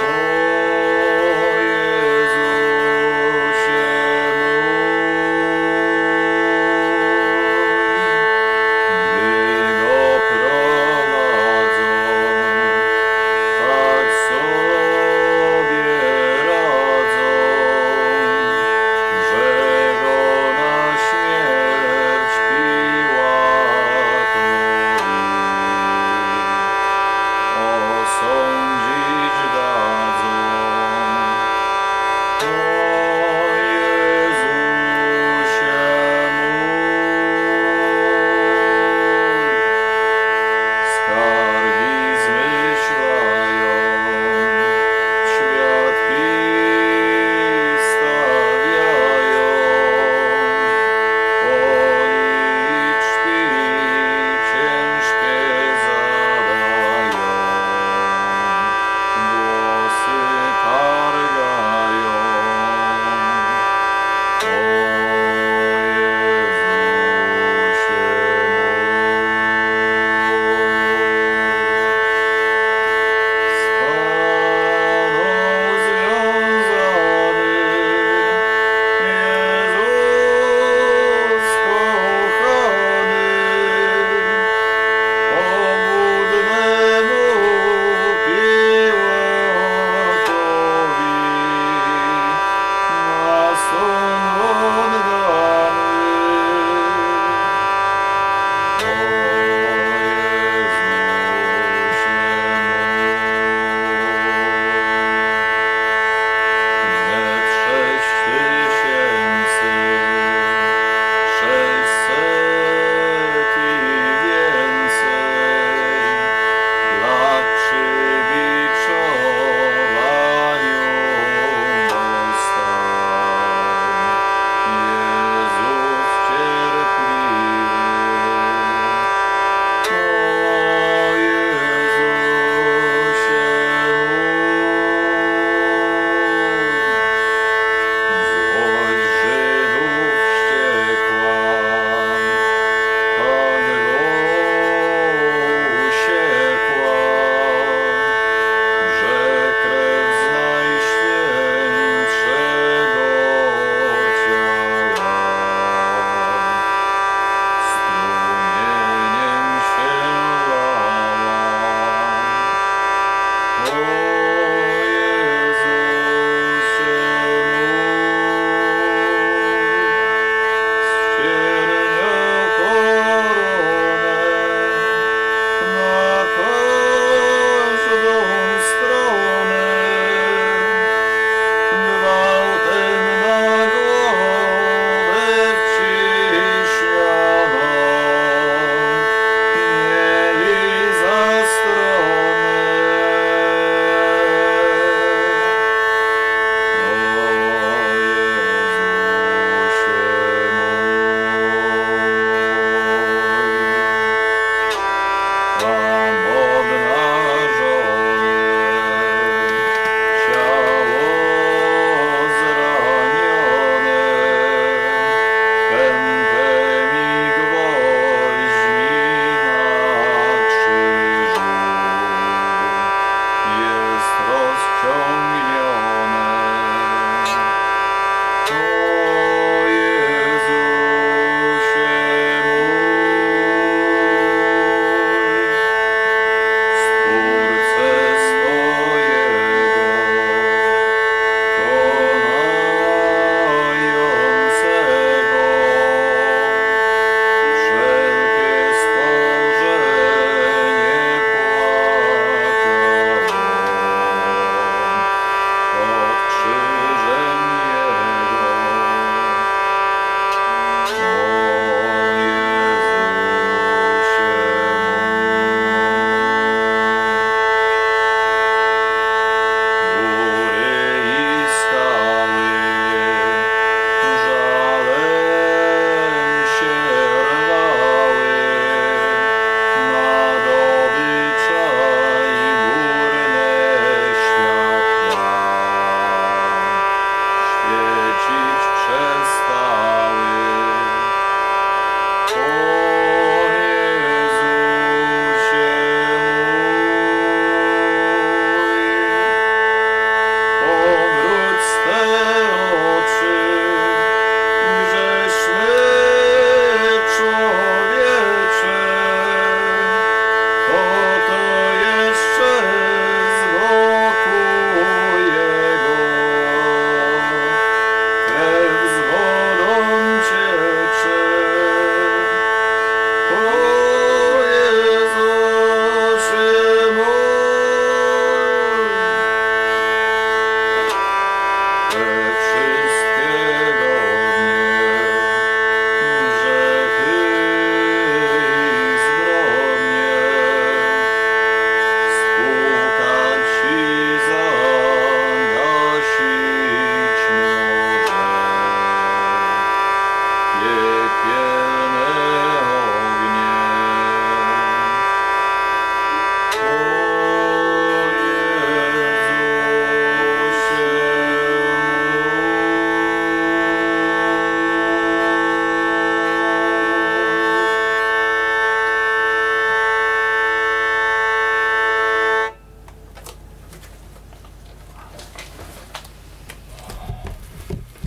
Oh. Música